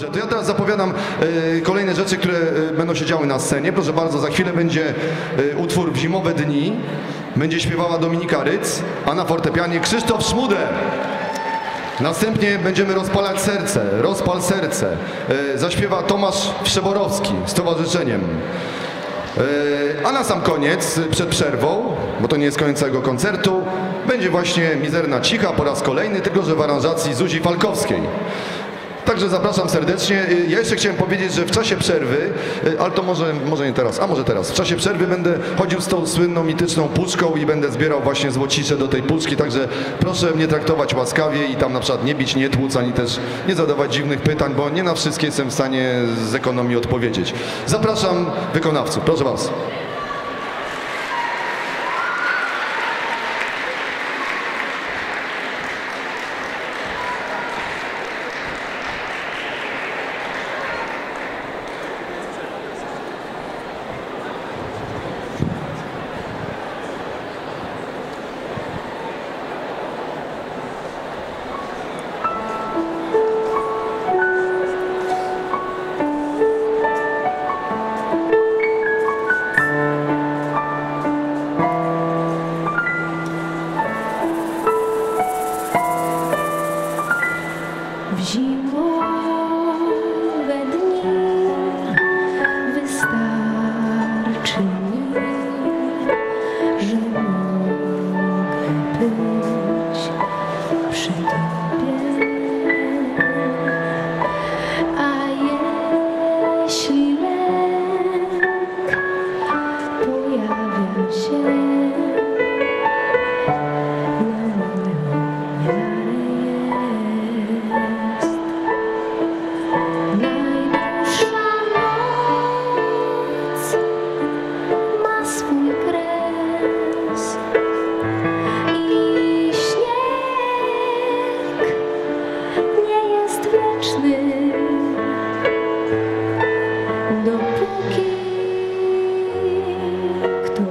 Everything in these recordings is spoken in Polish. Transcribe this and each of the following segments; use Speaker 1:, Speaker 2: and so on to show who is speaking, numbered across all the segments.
Speaker 1: Dobrze, to ja teraz zapowiadam e, kolejne rzeczy, które e, będą się działy na scenie. Proszę bardzo, za chwilę będzie e, utwór w zimowe dni. Będzie śpiewała Dominika Ryc, a na fortepianie Krzysztof Szmuder. Następnie będziemy rozpalać serce, rozpal serce. E, zaśpiewa Tomasz Wszeborowski z towarzyszeniem. E, a na sam koniec, e, przed przerwą, bo to nie jest koniec całego koncertu, będzie właśnie Mizerna Cicha po raz kolejny, tylko że w aranżacji Zuzi Falkowskiej. Także zapraszam serdecznie. Y, Ja jeszcze chciałem powiedzieć, że w czasie przerwy, y, ale to może, może nie teraz, a może teraz. W czasie przerwy będę chodził z tą słynną, mityczną puszką i będę zbierał właśnie złocisze do tej puszki, także proszę mnie traktować łaskawie i tam na przykład nie bić, nie tłuc, ani też nie zadawać dziwnych pytań, bo nie na wszystkie jestem w stanie z ekonomii odpowiedzieć. Zapraszam wykonawców, proszę Was.
Speaker 2: Zimowe dni wystarczy mi, że mogę być przy Tobie. A jeśli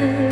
Speaker 2: love.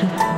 Speaker 2: Że